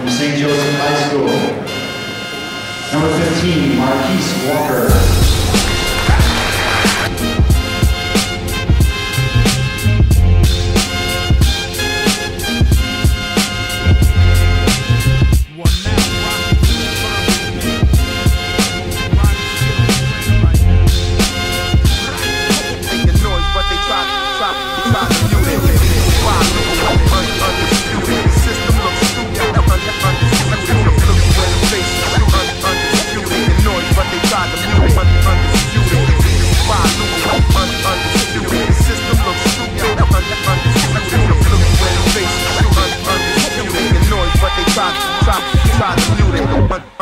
from St. Joseph High School. Number 15, Marquise Walker.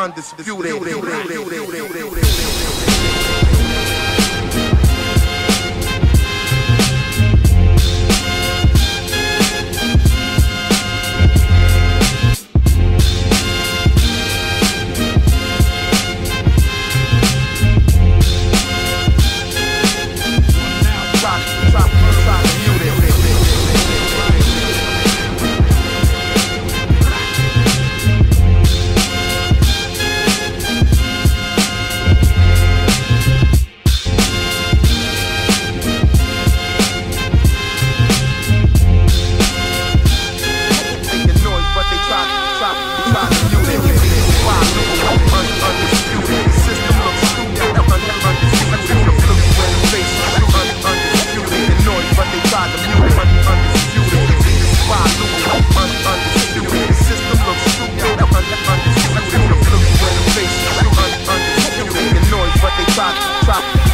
undisputed.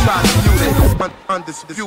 try to it. Undisputed.